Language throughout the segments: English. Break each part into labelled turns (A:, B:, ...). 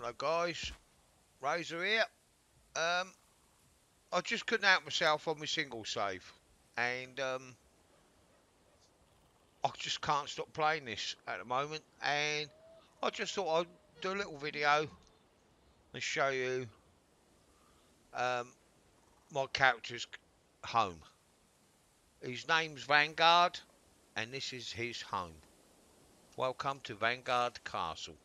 A: Hello guys, Razor here. Um, I just couldn't help myself on my single save, and um, I just can't stop playing this at the moment. And I just thought I'd do a little video and show you um, my character's home. His name's Vanguard, and this is his home. Welcome to Vanguard Castle.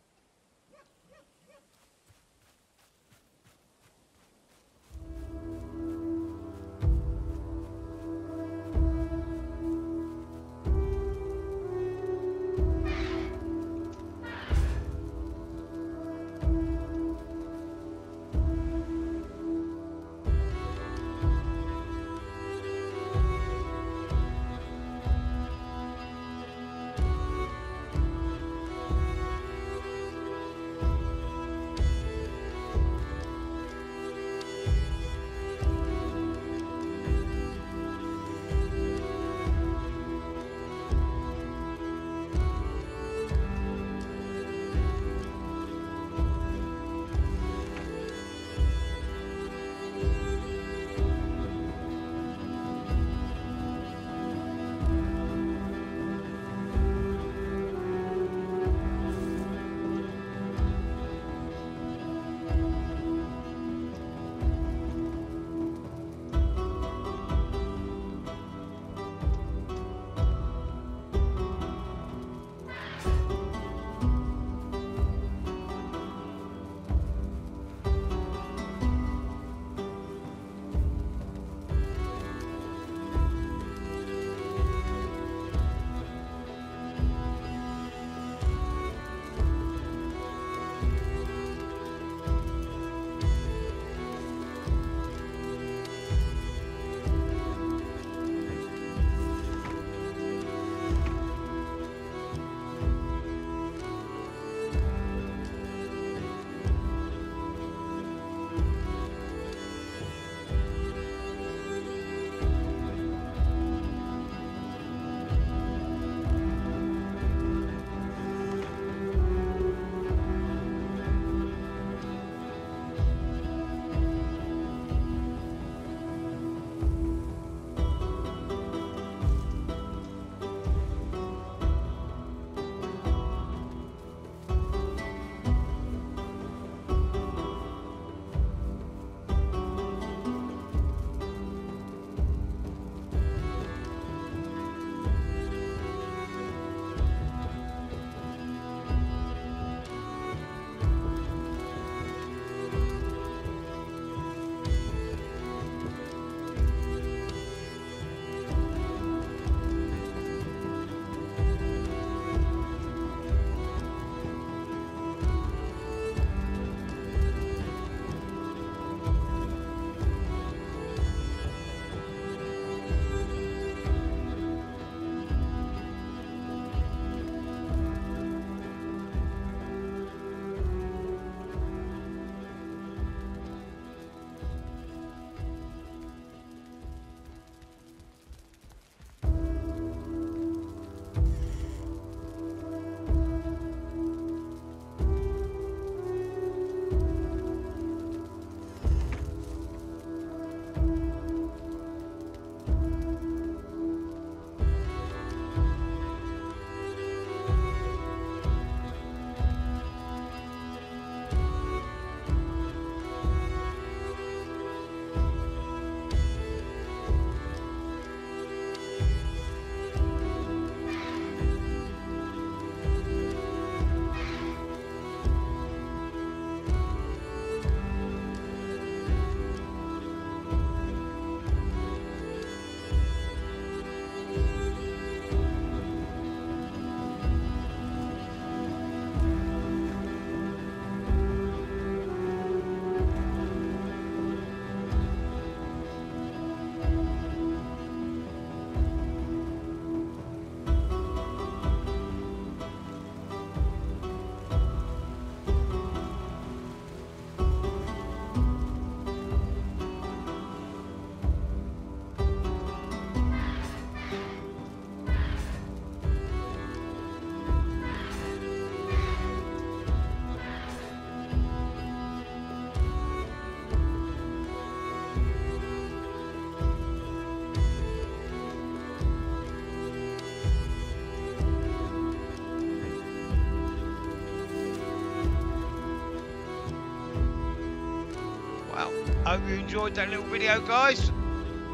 A: Hope you enjoyed that little video, guys.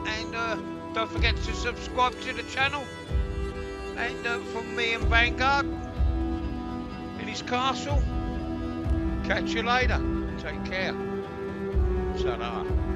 A: And uh, don't forget to subscribe to the channel. And uh, from me and Vanguard in his castle. Catch you later. Take care. ta